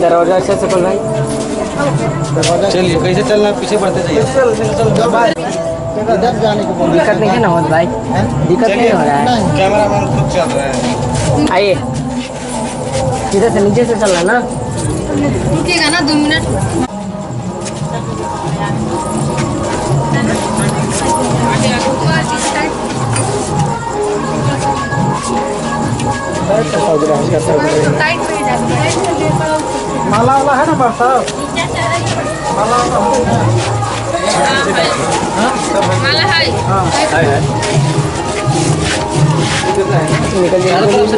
दरवाज़ा अच्छे से खोल भाई चलिए कैसे चलना पीछे बढ़ते जाइए। चल चल चल। भाई इधर जाने को बोल दिक्कत नहीं है ना हो भाई। दिक्कत नहीं हो रहा है। कैमरा मैन खुद चल रहे हैं। आइए। इधर से नीचे से चलना ना? रुकिएगा ना दो मिनट। माला वाला है ना बरसा माला है निकल जाइए चारों तरफ से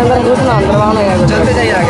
अंदर घुसना अंदर वहाँ लगेगा चलते जाइए आगे आगे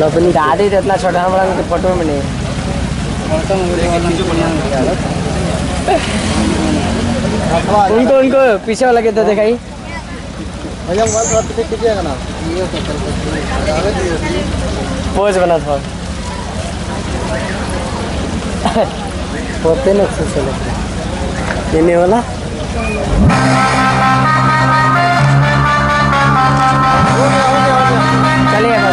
लपनी तो इतना छोटा फ़ोटो में नहीं उनको उनको पीछे वाला के तो दिखाई भैया मोबाइल ना पोज बना था होते ना हो लगता वाला चलिए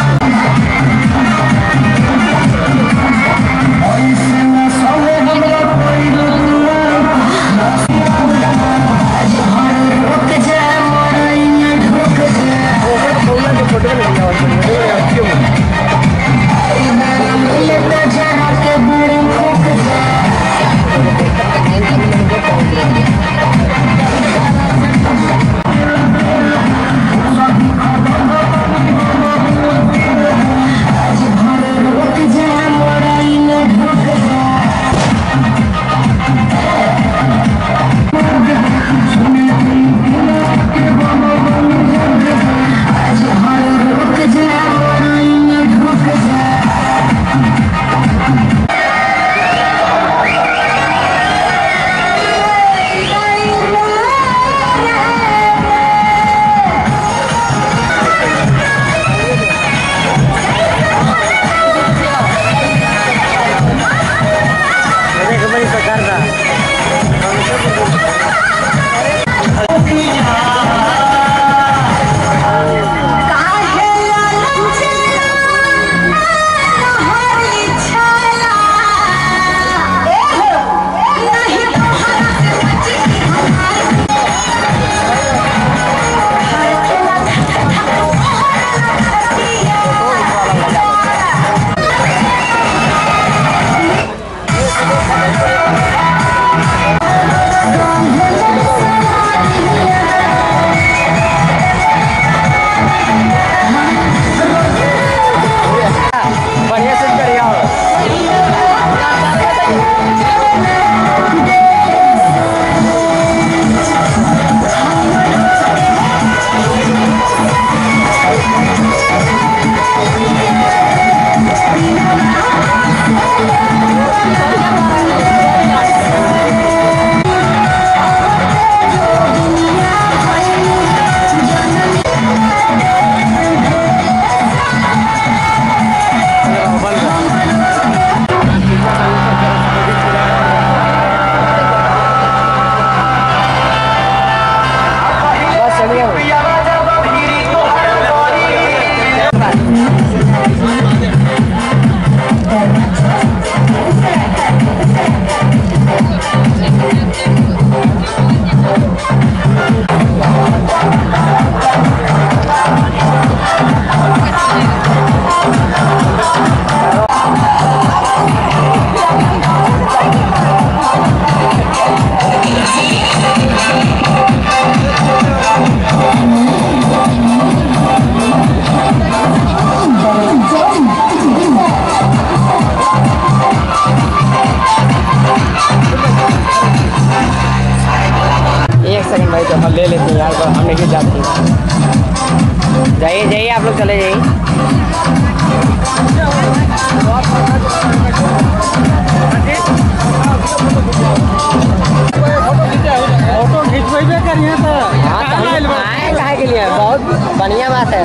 बात है।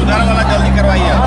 उधर वाला जल्दी करवाइए।